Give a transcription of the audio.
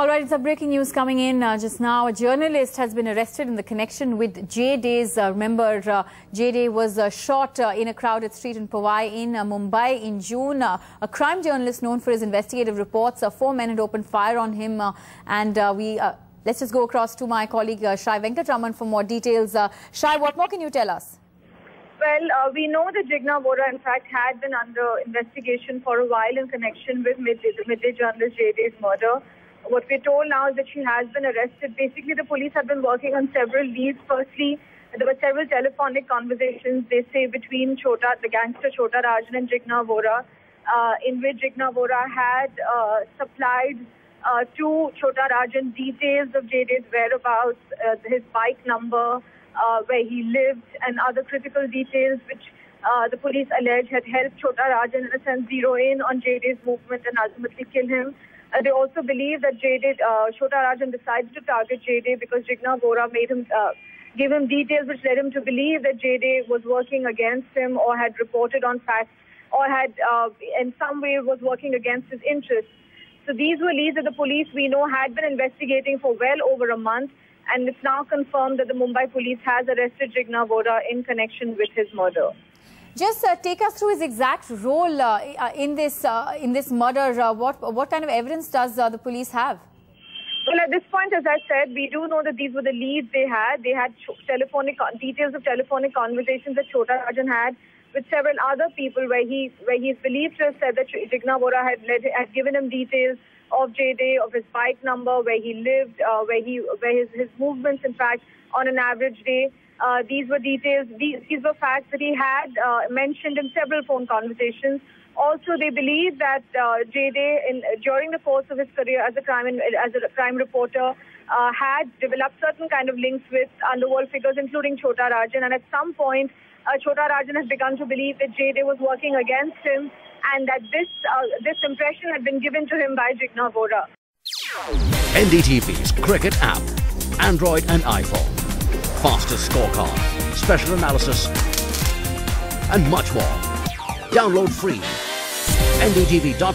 All right, it's a breaking news coming in uh, just now. A journalist has been arrested in the connection with J Dey's. Uh, remember, uh, J Dey was uh, shot uh, in a crowded street in Powai in uh, Mumbai in June. a crime journalist known for his investigative reports. four men had opened fire on him, and we. Let's just go across to my colleague uh, Shai Venkatraman for more details. Shai, what more can you tell us? Well, uh, we know that Jigna Vora, in fact, had been under investigation for a while in connection with MidDay, journalist J Dey's murder. What we're told now is that she has been arrested. Basically, the police have been working on several leads. Firstly, there were several telephonic conversations, they say, between Chota, the gangster Chota Rajan and Jigna Vora, uh, in which Jigna Vora had uh, supplied uh, to Chota Rajan details of J Dey's whereabouts, uh, his bike number, uh, where he lived, and other critical details which uh, the police allege had helped Chota Rajan in a sense zero in on J Dey's movement and ultimately kill him. Uh, they also believe that J Dey Uh, Chota Rajan decided to target J Dey because Jigna Vora made him, uh, gave him details which led him to believe that J Dey was working against him or had reported on facts or had uh, in some way was working against his interests. So these were leads that the police we know had been investigating for well over a month and it's now confirmed that the Mumbai police has arrested Jigna Vora in connection with his murder. Just uh, take us through his exact role uh, uh in this uh, in this murder. Uh, what what kind of evidence does uh, the police have? Well, at this point, as I said, we do know that these were the leads they had. They had telephonic details of telephonic conversations that Chota Rajan had with several other people, where he where he's believed to have said that Jigna Vora had led, had given him details of J Dey, of his bike number, where he lived, where he where his his movements, in fact, on an average day. Uh, these were details, these, these were facts that he had uh, mentioned in several phone conversations. Also, they believe that uh, in, during the course of his career as a crime, as a crime reporter, uh, had developed certain kind of links with underworld figures, including Chota Rajan. And at some point, uh, Chota Rajan has begun to believe that J Dey was working against him and that this, uh, this impression had been given to him by Jigna Vora. NDTV's Cricket app, Android and iPhone fastest scorecard, special analysis, and much more. Download free. NDTV.com